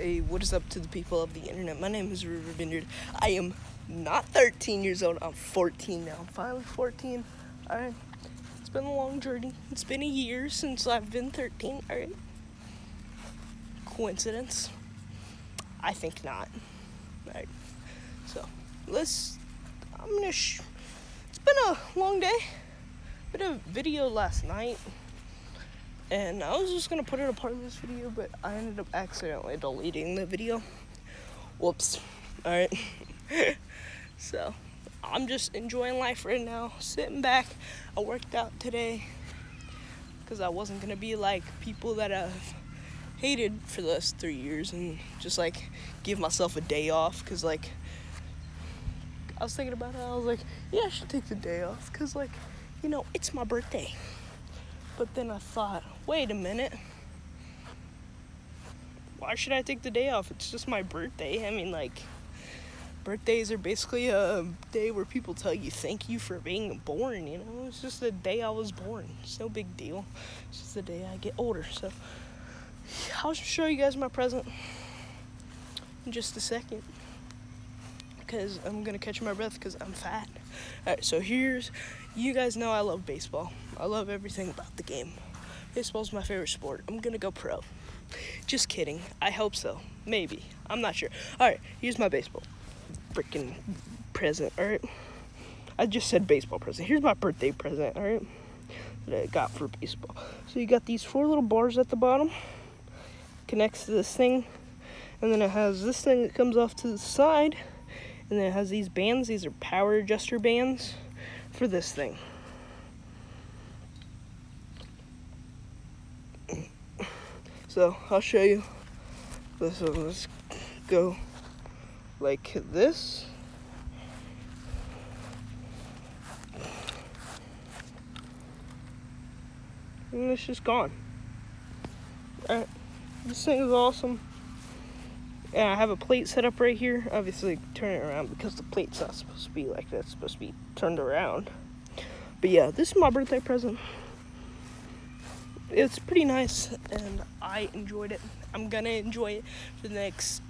Hey, what is up to the people of the internet? My name is River Vineyard. I am not 13 years old. I'm 14 now. I'm finally 14. All right. It's been a long journey. It's been a year since I've been 13. All right. Coincidence? I think not. All right. So let's. I'm gonna. It's been a long day. Been a video last night and I was just gonna put it a part of this video, but I ended up accidentally deleting the video. Whoops. Alright. so, I'm just enjoying life right now, sitting back. I worked out today because I wasn't gonna be like people that I've hated for the last three years and just like give myself a day off because, like, I was thinking about it. I was like, yeah, I should take the day off because, like, you know, it's my birthday. But then I thought, wait a minute. Why should I take the day off? It's just my birthday. I mean, like, birthdays are basically a day where people tell you thank you for being born, you know? It's just the day I was born. It's no big deal. It's just the day I get older. So, I'll show you guys my present in just a second because I'm gonna catch my breath because I'm fat. All right, so here's, you guys know I love baseball. I love everything about the game. Baseball's my favorite sport. I'm gonna go pro. Just kidding. I hope so. Maybe. I'm not sure. All right, here's my baseball freaking present. All right. I just said baseball present. Here's my birthday present. All right, that I got for baseball. So you got these four little bars at the bottom. Connects to this thing, and then it has this thing that comes off to the side and then it has these bands these are power adjuster bands for this thing so I'll show you this one let's go like this and it's just gone this thing is awesome and I have a plate set up right here. Obviously, turn it around because the plate's not supposed to be like that. It's supposed to be turned around. But yeah, this is my birthday present. It's pretty nice, and I enjoyed it. I'm gonna enjoy it for the next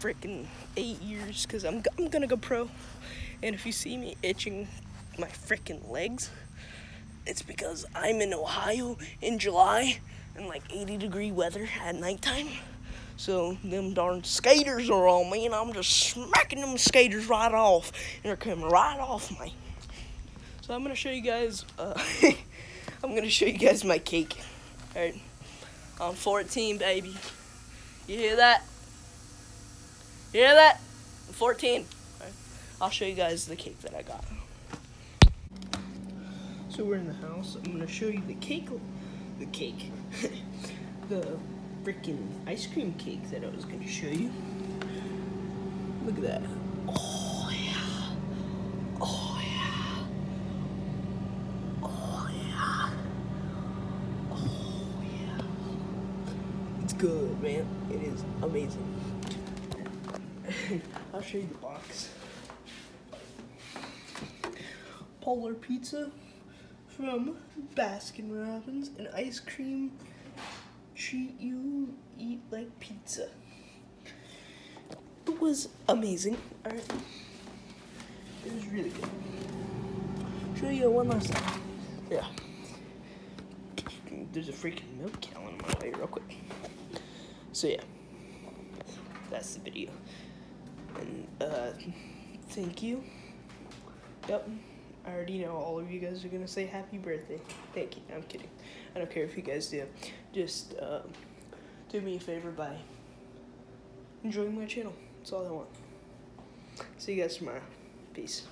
freaking eight years because I'm, I'm gonna go pro. And if you see me itching my freaking legs, it's because I'm in Ohio in July in like 80 degree weather at nighttime. So them darn skaters are on me, and I'm just smacking them skaters right off, and they're coming right off me. So I'm gonna show you guys. Uh, I'm gonna show you guys my cake. All right, I'm 14, baby. You hear that? You hear that? I'm 14. Right. I'll show you guys the cake that I got. So we're in the house. I'm gonna show you the cake. The cake. the freaking ice cream cake that I was gonna show you. Look at that. Oh yeah. Oh yeah. Oh yeah. Oh yeah. It's good, man. It is amazing. I'll show you the box. Polar pizza from Baskin Robbins and ice cream treat you eat like pizza. It was amazing. Alright. It was really good. Show you one last time. Yeah. There's a freaking milk gallon in my way real quick. So yeah. That's the video. And uh thank you. Yep. I already know all of you guys are gonna say happy birthday. Thank you. I'm kidding. I don't care if you guys do. Just uh, do me a favor by enjoying my channel. That's all I want. See you guys tomorrow. Peace.